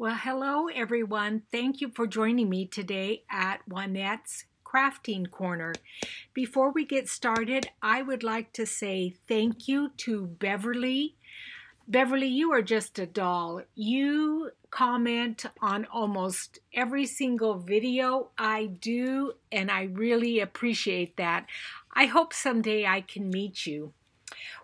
Well, hello everyone. Thank you for joining me today at Juanette's Crafting Corner. Before we get started, I would like to say thank you to Beverly. Beverly, you are just a doll. You comment on almost every single video I do, and I really appreciate that. I hope someday I can meet you.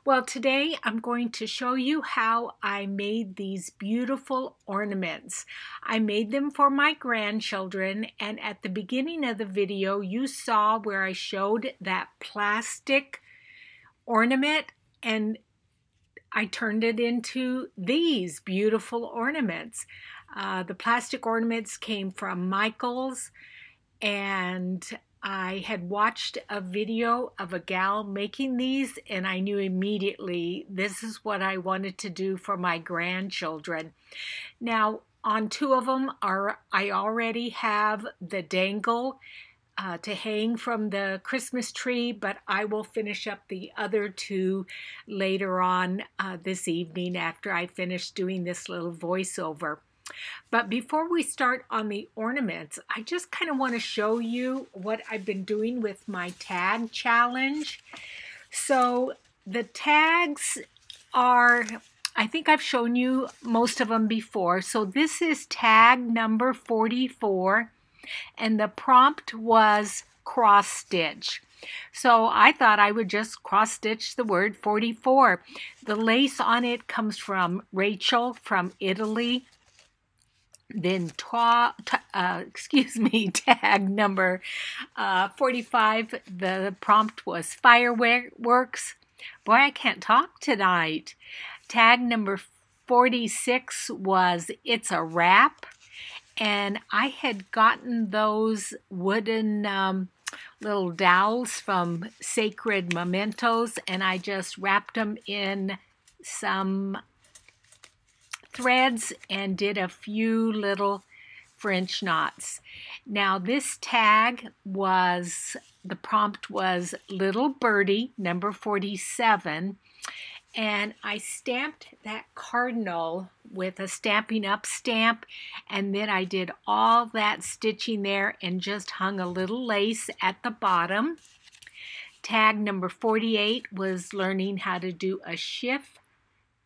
Well, today I'm going to show you how I made these beautiful ornaments. I made them for my grandchildren, and at the beginning of the video, you saw where I showed that plastic ornament, and I turned it into these beautiful ornaments. Uh, the plastic ornaments came from Michaels, and I had watched a video of a gal making these, and I knew immediately this is what I wanted to do for my grandchildren. Now, on two of them, are I already have the dangle uh, to hang from the Christmas tree, but I will finish up the other two later on uh, this evening after I finish doing this little voiceover. But before we start on the ornaments, I just kind of want to show you what I've been doing with my tag challenge. So the tags are, I think I've shown you most of them before. So this is tag number 44 and the prompt was cross stitch. So I thought I would just cross stitch the word 44. The lace on it comes from Rachel from Italy. Then, ta, uh, excuse me, tag number uh, 45, the prompt was fireworks. Boy, I can't talk tonight. Tag number 46 was it's a wrap. And I had gotten those wooden um, little dowels from Sacred Mementos, and I just wrapped them in some threads and did a few little French knots. Now this tag was, the prompt was Little Birdie, number 47, and I stamped that cardinal with a Stampin' Up stamp and then I did all that stitching there and just hung a little lace at the bottom. Tag number 48 was learning how to do a shift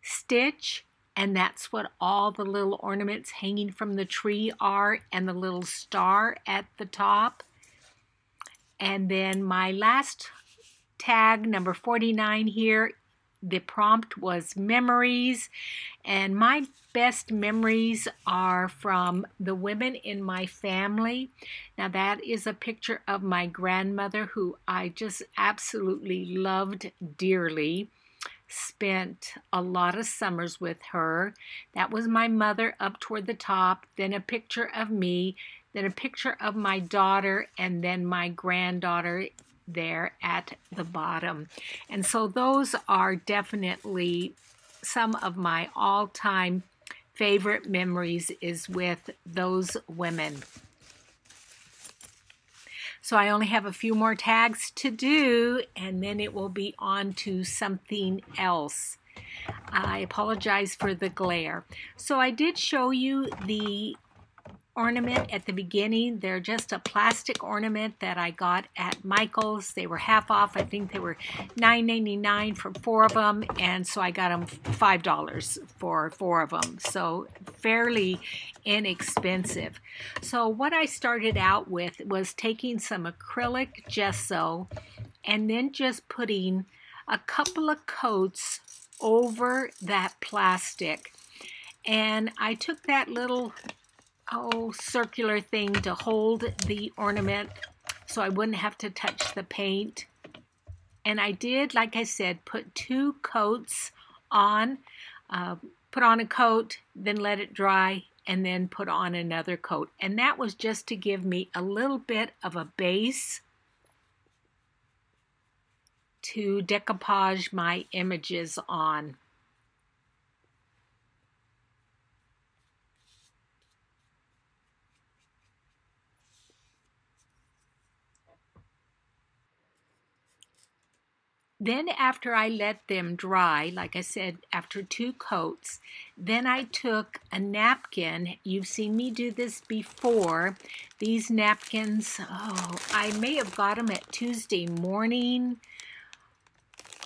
stitch and that's what all the little ornaments hanging from the tree are and the little star at the top. And then my last tag, number 49 here, the prompt was memories. And my best memories are from the women in my family. Now, that is a picture of my grandmother who I just absolutely loved dearly spent a lot of summers with her. That was my mother up toward the top, then a picture of me, then a picture of my daughter, and then my granddaughter there at the bottom. And so those are definitely some of my all-time favorite memories is with those women. So I only have a few more tags to do and then it will be on to something else. I apologize for the glare. So I did show you the ornament at the beginning. They're just a plastic ornament that I got at Michael's. They were half off. I think they were $9.99 for four of them, and so I got them $5 for four of them. So fairly inexpensive. So what I started out with was taking some acrylic gesso and then just putting a couple of coats over that plastic. And I took that little oh, circular thing to hold the ornament so I wouldn't have to touch the paint. And I did, like I said, put two coats on. Uh, put on a coat, then let it dry, and then put on another coat. And that was just to give me a little bit of a base to decoupage my images on. Then after I let them dry, like I said, after two coats, then I took a napkin. You've seen me do this before. These napkins, oh, I may have got them at Tuesday morning.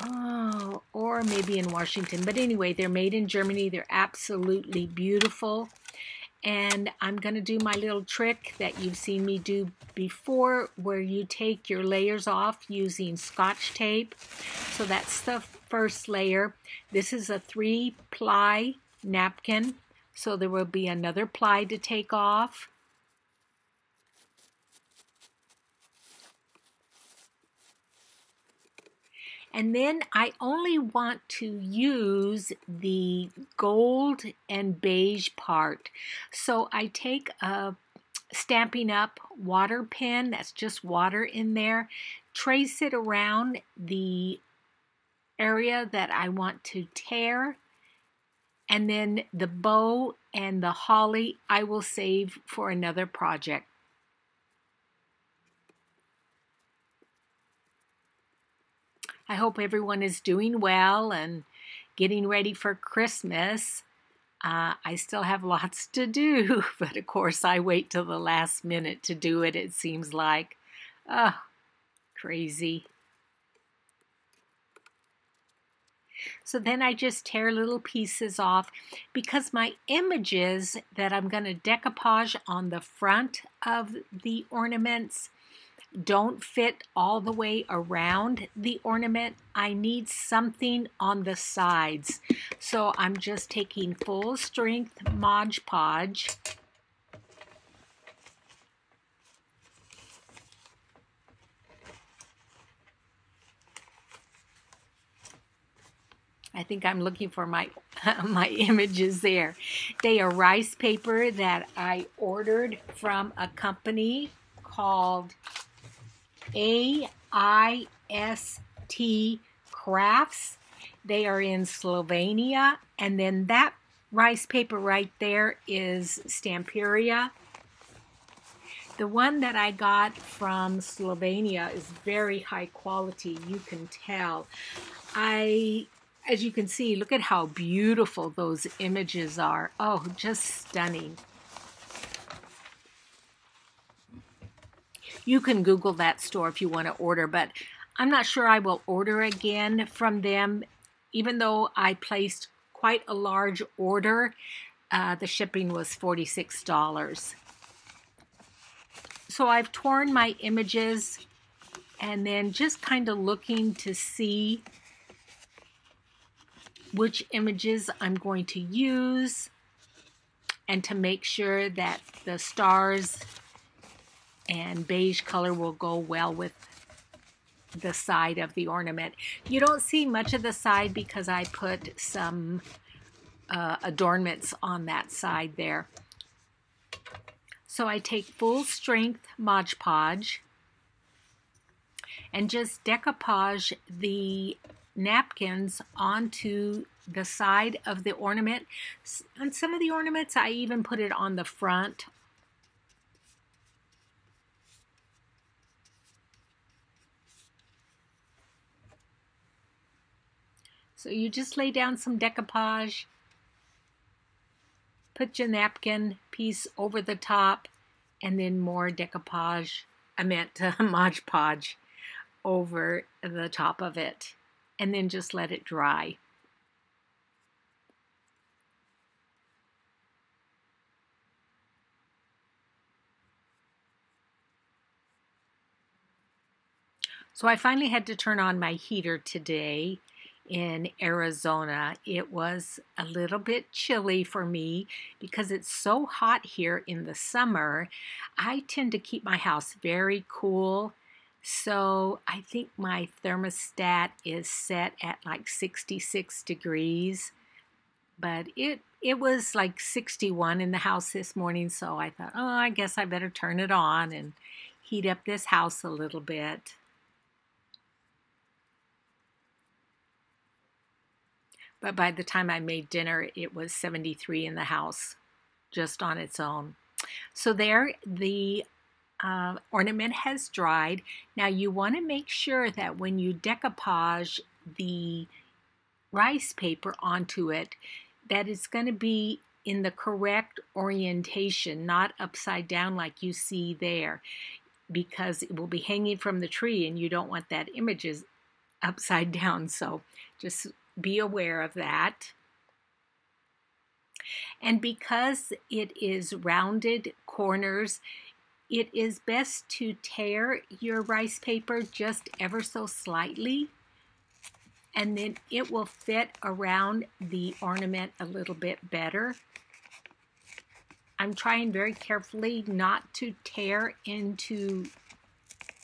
Oh, or maybe in Washington. But anyway, they're made in Germany. They're absolutely beautiful and I'm going to do my little trick that you've seen me do before where you take your layers off using scotch tape. So that's the first layer. This is a three ply napkin so there will be another ply to take off. And then I only want to use the gold and beige part. So I take a Stampin' Up water pen, that's just water in there, trace it around the area that I want to tear. And then the bow and the holly I will save for another project. I hope everyone is doing well and getting ready for Christmas. Uh, I still have lots to do, but of course, I wait till the last minute to do it, it seems like. Oh, crazy. So then I just tear little pieces off because my images that I'm going to decoupage on the front of the ornaments don't fit all the way around the ornament. I need something on the sides. So I'm just taking full strength Mod Podge. I think I'm looking for my my images there. They are rice paper that I ordered from a company called AIST Crafts. They are in Slovenia. And then that rice paper right there is Stamperia. The one that I got from Slovenia is very high quality, you can tell. I, as you can see, look at how beautiful those images are. Oh, just stunning. You can Google that store if you want to order, but I'm not sure I will order again from them, even though I placed quite a large order. Uh, the shipping was $46. So I've torn my images and then just kind of looking to see which images I'm going to use and to make sure that the stars and beige color will go well with the side of the ornament. You don't see much of the side because I put some uh, adornments on that side there. So I take full strength Mod Podge and just decoupage the napkins onto the side of the ornament. On some of the ornaments, I even put it on the front So you just lay down some decoupage, put your napkin piece over the top, and then more decoupage, I meant uh, Mod Podge, over the top of it. And then just let it dry. So I finally had to turn on my heater today in Arizona. It was a little bit chilly for me because it's so hot here in the summer. I tend to keep my house very cool. So I think my thermostat is set at like 66 degrees. But it it was like 61 in the house this morning, so I thought, oh, I guess I better turn it on and heat up this house a little bit. But by the time I made dinner, it was 73 in the house just on its own. So there, the uh, ornament has dried. Now you want to make sure that when you decoupage the rice paper onto it that it's going to be in the correct orientation, not upside down like you see there, because it will be hanging from the tree and you don't want that image is upside down. So just be aware of that. And because it is rounded corners, it is best to tear your rice paper just ever so slightly and then it will fit around the ornament a little bit better. I'm trying very carefully not to tear into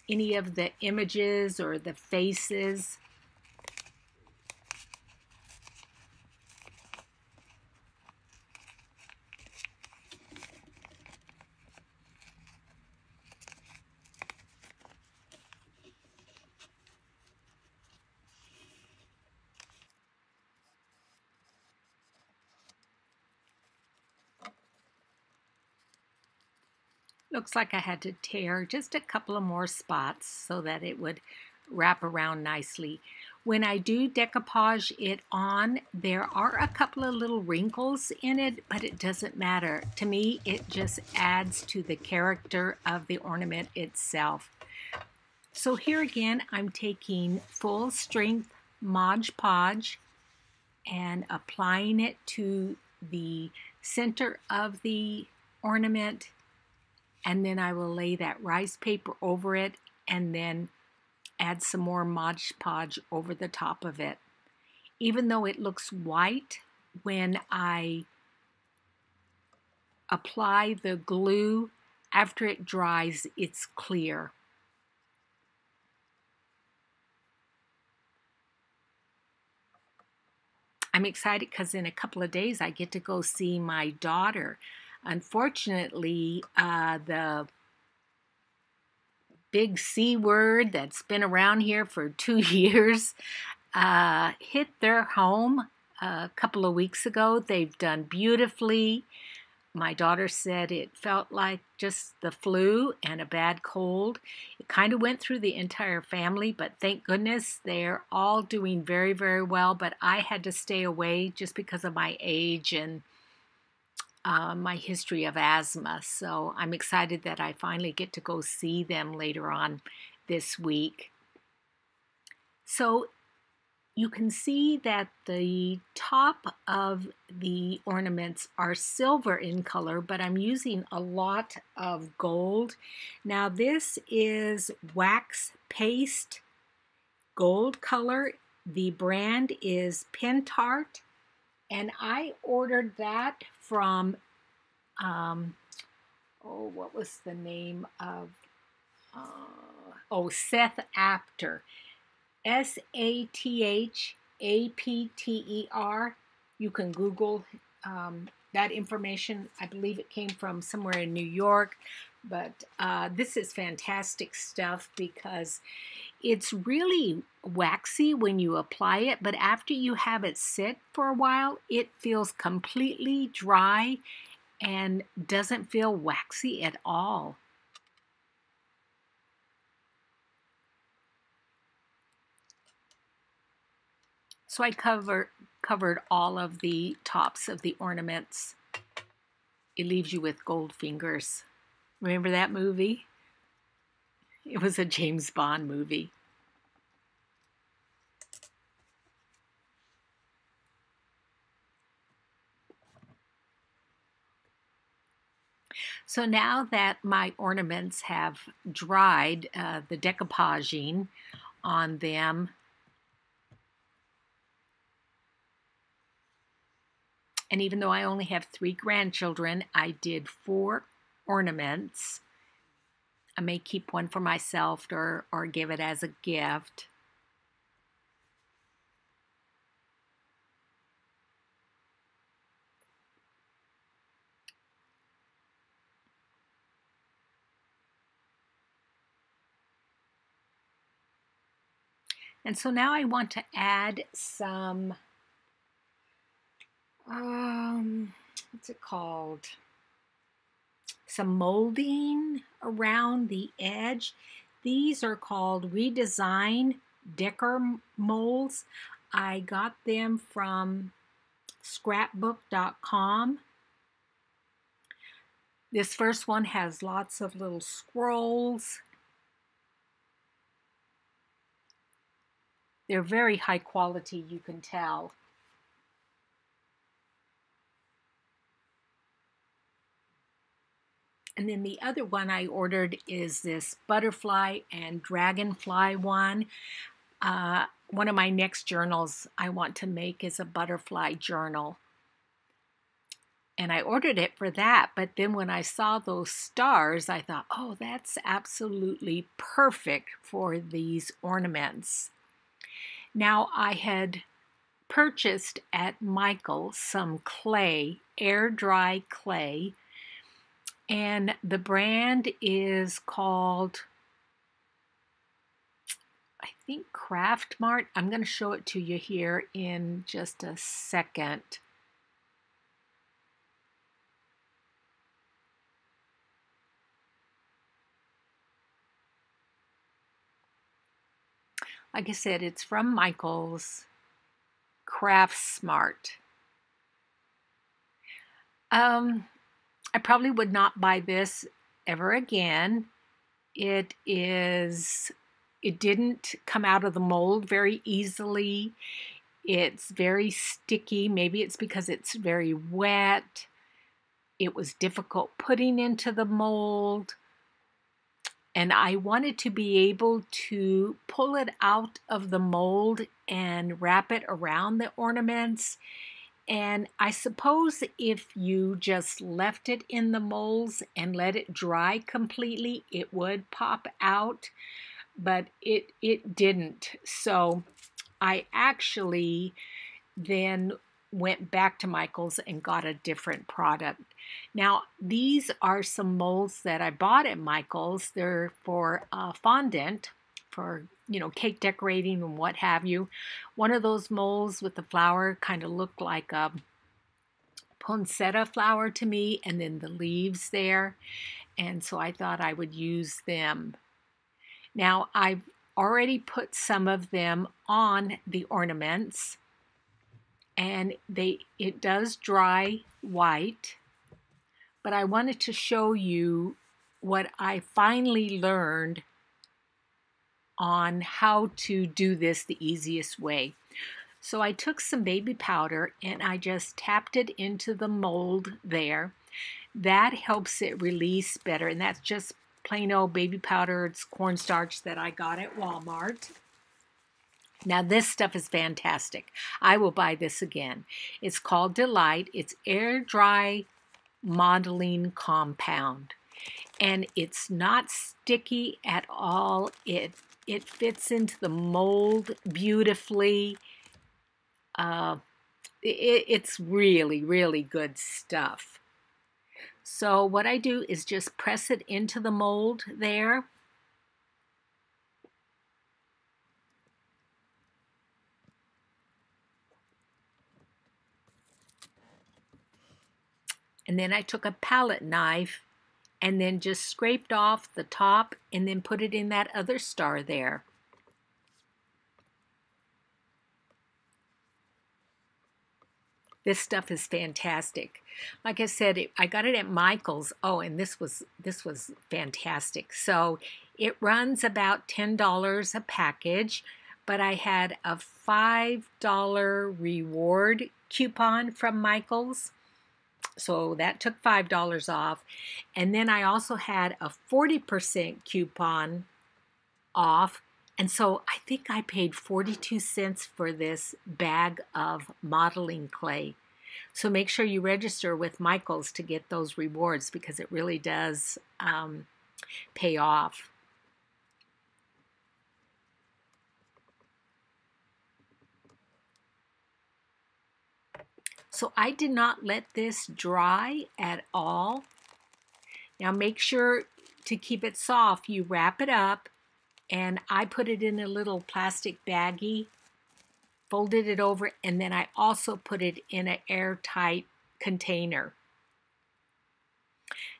any of the images or the faces. Looks like I had to tear just a couple of more spots so that it would wrap around nicely. When I do decoupage it on, there are a couple of little wrinkles in it, but it doesn't matter. To me, it just adds to the character of the ornament itself. So here again, I'm taking full strength Mod Podge and applying it to the center of the ornament and then I will lay that rice paper over it and then add some more Mod Podge over the top of it. Even though it looks white when I apply the glue, after it dries, it's clear. I'm excited because in a couple of days I get to go see my daughter. Unfortunately, uh, the big C word that's been around here for two years uh, hit their home a couple of weeks ago. They've done beautifully. My daughter said it felt like just the flu and a bad cold. It kind of went through the entire family, but thank goodness they're all doing very, very well. But I had to stay away just because of my age and uh, my history of asthma. So I'm excited that I finally get to go see them later on this week. So you can see that the top of the ornaments are silver in color, but I'm using a lot of gold. Now this is wax paste gold color. The brand is Pentart, and I ordered that from, um, oh, what was the name of, uh, oh, Seth Apter. S A T H A P T E R. You can Google um, that information. I believe it came from somewhere in New York. But uh, this is fantastic stuff because it's really waxy when you apply it, but after you have it sit for a while, it feels completely dry and doesn't feel waxy at all. So I cover, covered all of the tops of the ornaments. It leaves you with gold fingers. Remember that movie? It was a James Bond movie. So now that my ornaments have dried, uh, the decoupaging on them, and even though I only have three grandchildren, I did four ornaments. I may keep one for myself or, or give it as a gift. And so now I want to add some, um, what's it called? Some molding around the edge. These are called Redesign Decor molds. I got them from scrapbook.com. This first one has lots of little scrolls. They're very high quality, you can tell. And then the other one I ordered is this butterfly and dragonfly one. Uh, one of my next journals I want to make is a butterfly journal and I ordered it for that. But then when I saw those stars, I thought, oh, that's absolutely perfect for these ornaments. Now, I had purchased at Michael some clay, air dry clay, and the brand is called, I think, Craft Smart. I'm going to show it to you here in just a second. Like I said, it's from Michaels Craft Smart. Um, I probably would not buy this ever again. It is, it didn't come out of the mold very easily. It's very sticky. Maybe it's because it's very wet. It was difficult putting into the mold and I wanted to be able to pull it out of the mold and wrap it around the ornaments. And I suppose if you just left it in the molds and let it dry completely, it would pop out, but it it didn't. So I actually then went back to Michael's and got a different product. Now, these are some molds that I bought at Michael's. They're for uh, fondant, for you know, cake decorating and what have you. One of those molds with the flower kind of looked like a poinsettia flower to me, and then the leaves there. And so I thought I would use them. Now, I've already put some of them on the ornaments and they it does dry white but I wanted to show you what I finally learned on how to do this the easiest way. So I took some baby powder and I just tapped it into the mold there. That helps it release better and that's just plain old baby powder. It's cornstarch that I got at Walmart. Now, this stuff is fantastic. I will buy this again. It's called Delight. It's air dry modeling compound. And it's not sticky at all. It, it fits into the mold beautifully. Uh, it, it's really, really good stuff. So what I do is just press it into the mold there And then I took a palette knife and then just scraped off the top and then put it in that other star there. This stuff is fantastic. Like I said, it, I got it at Michael's. Oh, and this was this was fantastic. So it runs about ten dollars a package, but I had a five dollar reward coupon from Michael's. So that took $5 off. And then I also had a 40% coupon off. And so I think I paid 42 cents for this bag of modeling clay. So make sure you register with Michaels to get those rewards because it really does um, pay off. So I did not let this dry at all. Now make sure to keep it soft, you wrap it up and I put it in a little plastic baggie, folded it over, and then I also put it in an airtight container.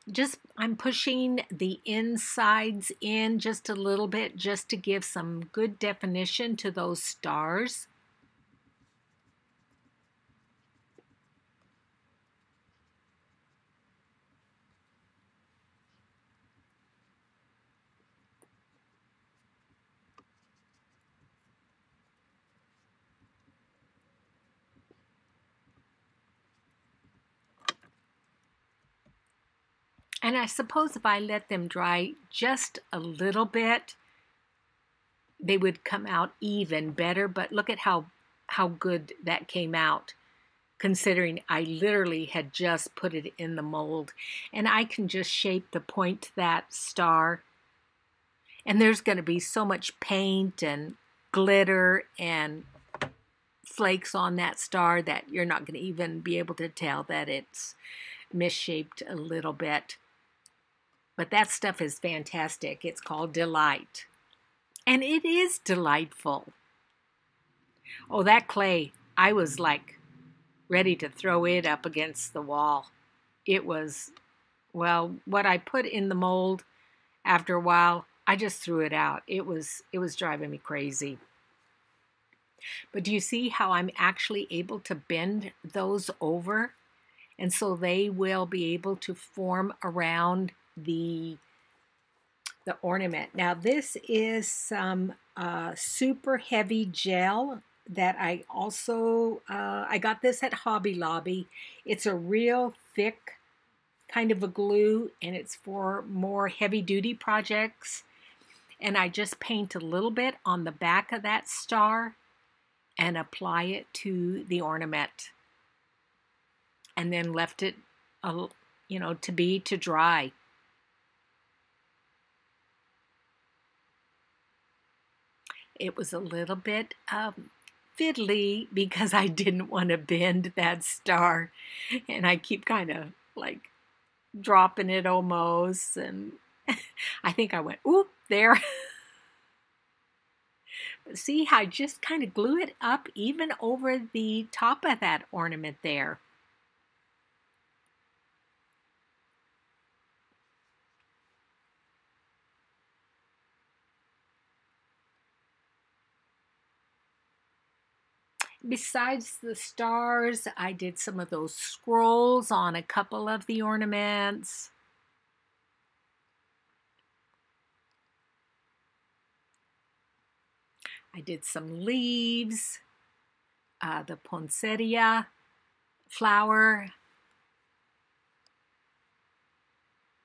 just I'm pushing the insides in just a little bit just to give some good definition to those stars. And I suppose if I let them dry just a little bit, they would come out even better. But look at how, how good that came out, considering I literally had just put it in the mold. And I can just shape the point to that star. And there's going to be so much paint and glitter and flakes on that star that you're not going to even be able to tell that it's misshaped a little bit. But that stuff is fantastic. It's called Delight. And it is delightful. Oh, that clay, I was like ready to throw it up against the wall. It was, well, what I put in the mold after a while, I just threw it out. It was it was driving me crazy. But do you see how I'm actually able to bend those over? And so they will be able to form around the the ornament. Now this is some uh, super heavy gel that I also uh, I got this at Hobby Lobby. It's a real thick kind of a glue and it's for more heavy duty projects. And I just paint a little bit on the back of that star and apply it to the ornament. And then left it, you know, to be to dry. It was a little bit um, fiddly because I didn't want to bend that star. And I keep kind of like dropping it almost. And I think I went, oop, there. See how I just kind of glue it up even over the top of that ornament there. Besides the stars, I did some of those scrolls on a couple of the ornaments. I did some leaves, uh, the poinsettia flower,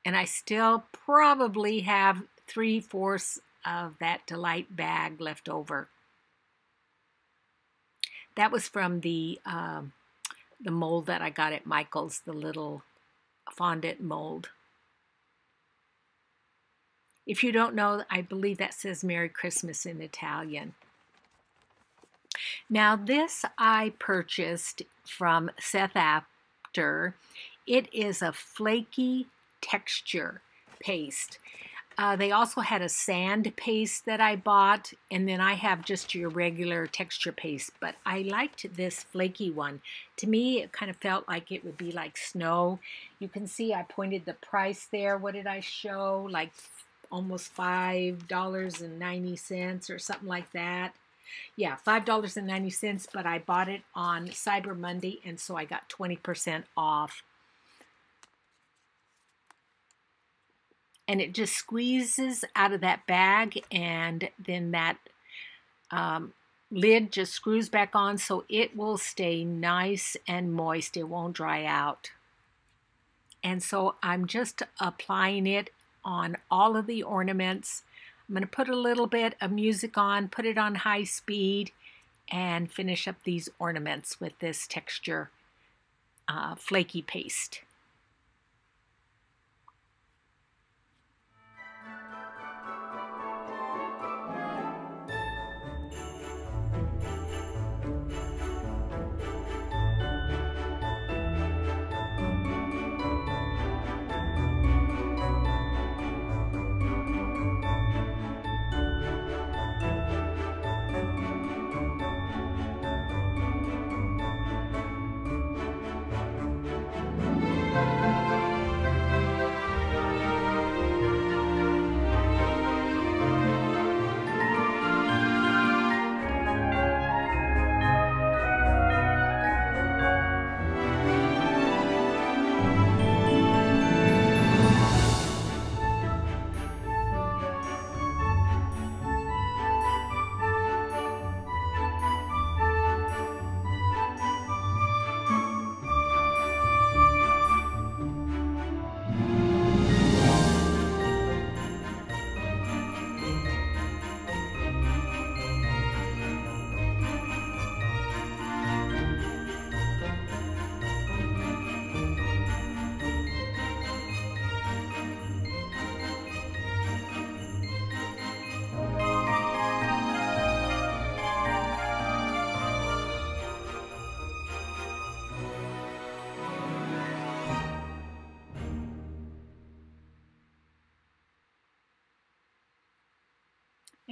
and I still probably have three-fourths of that delight bag left over. That was from the um, the mold that I got at Michael's, the little fondant mold. If you don't know, I believe that says Merry Christmas in Italian. Now this I purchased from Seth Apter. It is a flaky texture paste. Uh, they also had a sand paste that I bought, and then I have just your regular texture paste, but I liked this flaky one. To me, it kind of felt like it would be like snow. You can see I pointed the price there. What did I show? Like almost $5.90 or something like that. Yeah, $5.90, but I bought it on Cyber Monday, and so I got 20% off. And it just squeezes out of that bag and then that um, lid just screws back on so it will stay nice and moist. It won't dry out. And so I'm just applying it on all of the ornaments. I'm going to put a little bit of music on, put it on high speed, and finish up these ornaments with this texture uh, flaky paste.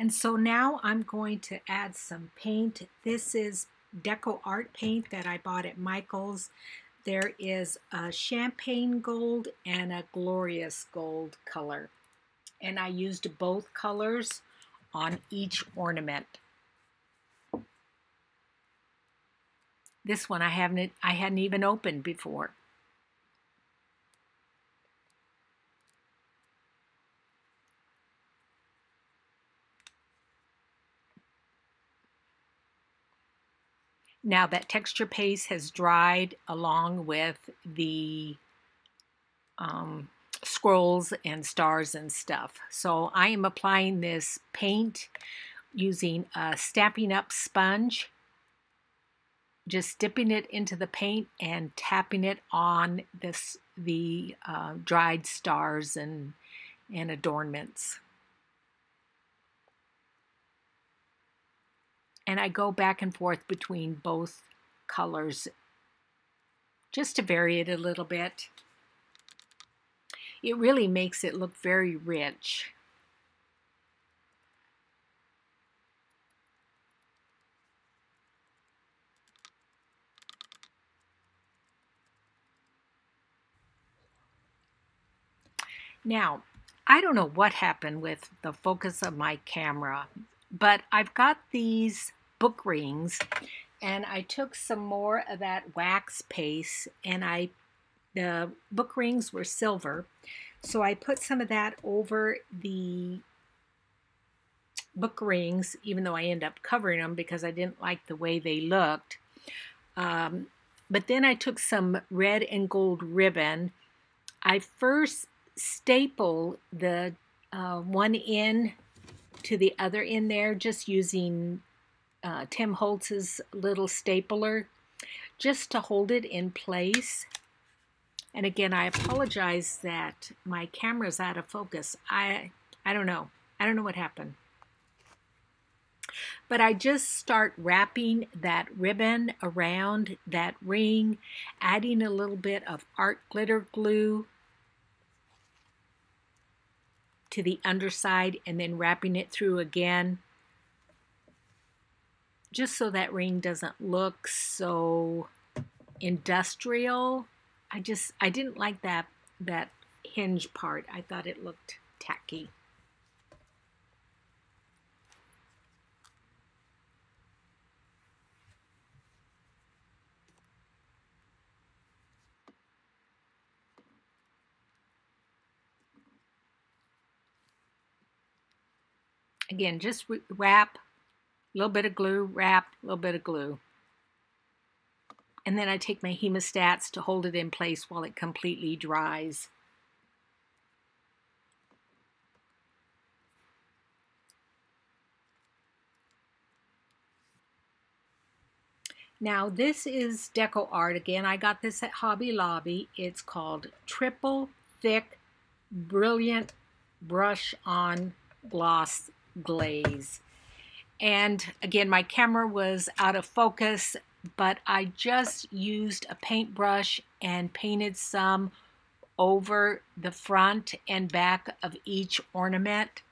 And so now I'm going to add some paint. This is Deco Art paint that I bought at Michael's. There is a champagne gold and a glorious gold color. And I used both colors on each ornament. This one I haven't I hadn't even opened before. Now that texture paste has dried along with the um, scrolls and stars and stuff. So I am applying this paint using a Stampin' Up sponge, just dipping it into the paint and tapping it on this the uh, dried stars and, and adornments. And I go back and forth between both colors just to vary it a little bit. It really makes it look very rich. Now, I don't know what happened with the focus of my camera. But I've got these book rings and I took some more of that wax paste and I the book rings were silver. So I put some of that over the book rings even though I end up covering them because I didn't like the way they looked. Um, but then I took some red and gold ribbon. I first staple the uh, one end to the other end there just using uh, Tim Holtz's little stapler just to hold it in place. And again, I apologize that my camera's out of focus. I I don't know. I don't know what happened. But I just start wrapping that ribbon around that ring, adding a little bit of art glitter glue to the underside and then wrapping it through again just so that ring doesn't look so industrial. I just I didn't like that that hinge part. I thought it looked tacky. Again, just wrap, a little bit of glue, wrap, a little bit of glue. And then I take my hemostats to hold it in place while it completely dries. Now this is Deco Art. Again, I got this at Hobby Lobby. It's called Triple Thick Brilliant Brush On Gloss glaze. And again, my camera was out of focus, but I just used a paintbrush and painted some over the front and back of each ornament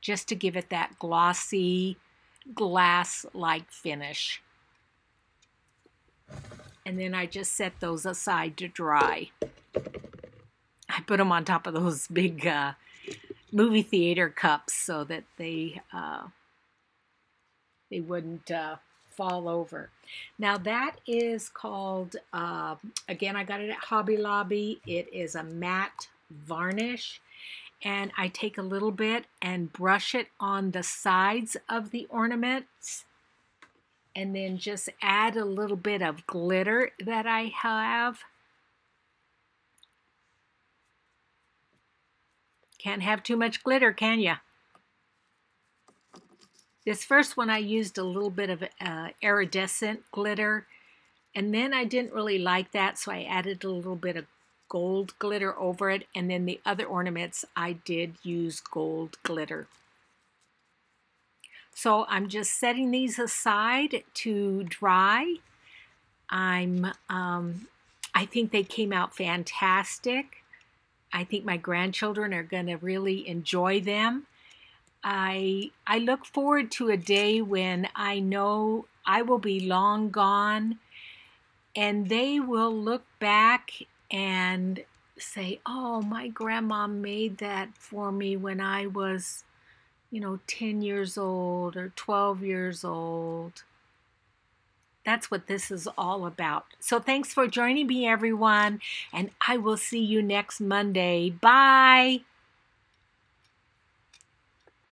just to give it that glossy glass-like finish. And then I just set those aside to dry. I put them on top of those big uh, movie theater cups so that they uh, they wouldn't uh, fall over. Now that is called uh, again I got it at Hobby Lobby. It is a matte varnish and I take a little bit and brush it on the sides of the ornaments and then just add a little bit of glitter that I have Can't have too much glitter, can you? This first one I used a little bit of uh, iridescent glitter, and then I didn't really like that, so I added a little bit of gold glitter over it, and then the other ornaments I did use gold glitter. So I'm just setting these aside to dry. I'm, um, I think they came out fantastic. I think my grandchildren are going to really enjoy them. I I look forward to a day when I know I will be long gone and they will look back and say, "Oh, my grandma made that for me when I was, you know, 10 years old or 12 years old." That's what this is all about. So thanks for joining me, everyone, and I will see you next Monday. Bye.